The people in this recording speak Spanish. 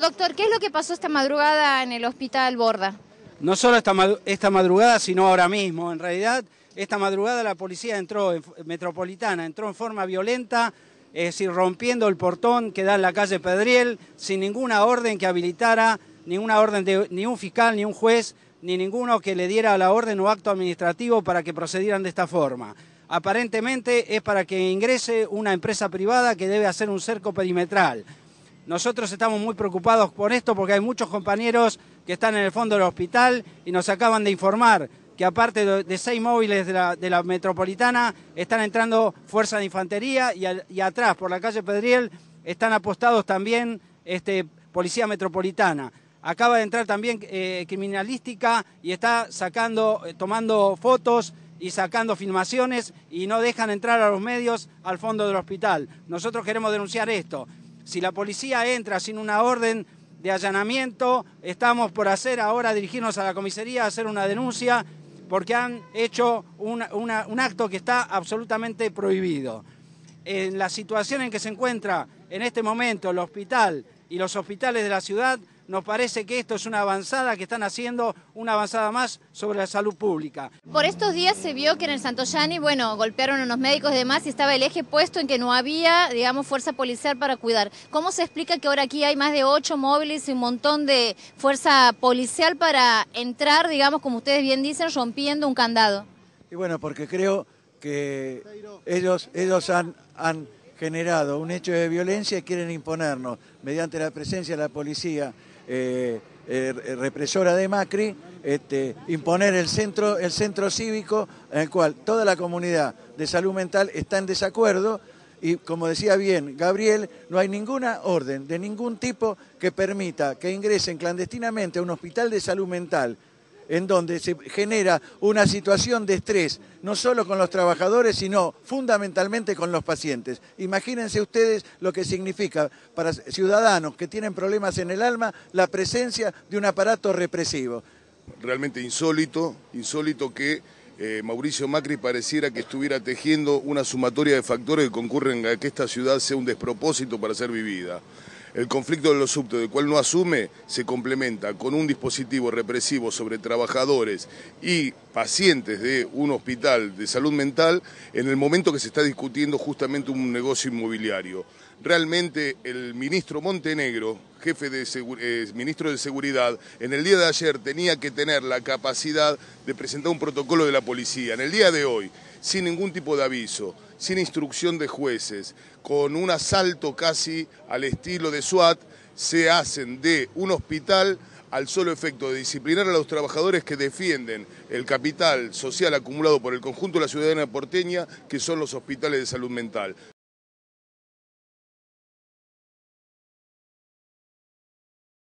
Doctor, ¿qué es lo que pasó esta madrugada en el hospital Borda? No solo esta, madrugada, sino ahora mismo. En realidad, esta madrugada la policía entró, en, metropolitana, entró en forma violenta, es decir, rompiendo el portón que da en la calle Pedriel, sin ninguna orden que habilitara, ninguna orden de ni un fiscal, ni un juez, ni ninguno que le diera la orden o acto administrativo para que procedieran de esta forma. Aparentemente es para que ingrese una empresa privada que debe hacer un cerco perimetral. Nosotros estamos muy preocupados por esto porque hay muchos compañeros que están en el fondo del hospital y nos acaban de informar que aparte de seis móviles de la, metropolitana están entrando fuerzas de infantería y, atrás por la calle Pedriel están apostados también este, policía metropolitana. Acaba de entrar también eh, criminalística y está sacando, eh, tomando fotos y sacando filmaciones y no dejan entrar a los medios al fondo del hospital. Nosotros queremos denunciar esto. Si la policía entra sin una orden de allanamiento, estamos por hacer ahora, dirigirnos a la comisaría a hacer una denuncia porque han hecho un acto que está absolutamente prohibido. En la situación en que se encuentra en este momento el hospital y los hospitales de la ciudad, nos parece que esto es una avanzada que están haciendo, una avanzada más sobre la salud pública. Por estos días se vio que en el Santoyani, bueno, golpearon a unos médicos y demás y estaba el eje puesto en que no había, digamos, fuerza policial para cuidar. ¿Cómo se explica que ahora aquí hay más de ocho móviles y un montón de fuerza policial para entrar, digamos, como ustedes bien dicen, rompiendo un candado? Y bueno, porque creo que ellos, ellos han, han generado un hecho de violencia y quieren imponernos, mediante la presencia de la policía eh, eh, represora de Macri, este, imponer el centro, el centro cívico en el cual toda la comunidad de salud mental está en desacuerdo y como decía bien Gabriel, no hay ninguna orden de ningún tipo que permita que ingresen clandestinamente a un hospital de salud mental en donde se genera una situación de estrés, no solo con los trabajadores, sino fundamentalmente con los pacientes. Imagínense ustedes lo que significa para ciudadanos que tienen problemas en el alma la presencia de un aparato represivo. Realmente insólito, insólito que eh, Mauricio Macri pareciera que estuviera tejiendo una sumatoria de factores que concurren a que esta ciudad sea un despropósito para ser vivida. El conflicto de los subtos, del cual no asume, se complementa con un dispositivo represivo sobre trabajadores y pacientes de un hospital de salud mental en el momento que se está discutiendo justamente un negocio inmobiliario. Realmente el ministro Montenegro, jefe de eh, ministro de Seguridad, en el día de ayer tenía que tener la capacidad de presentar un protocolo de la policía. En el día de hoy, sin ningún tipo de aviso, sin instrucción de jueces, con un asalto casi al estilo de SWAT, se hacen de un hospital al solo efecto de disciplinar a los trabajadores que defienden el capital social acumulado por el conjunto de la ciudadanía porteña, que son los hospitales de salud mental.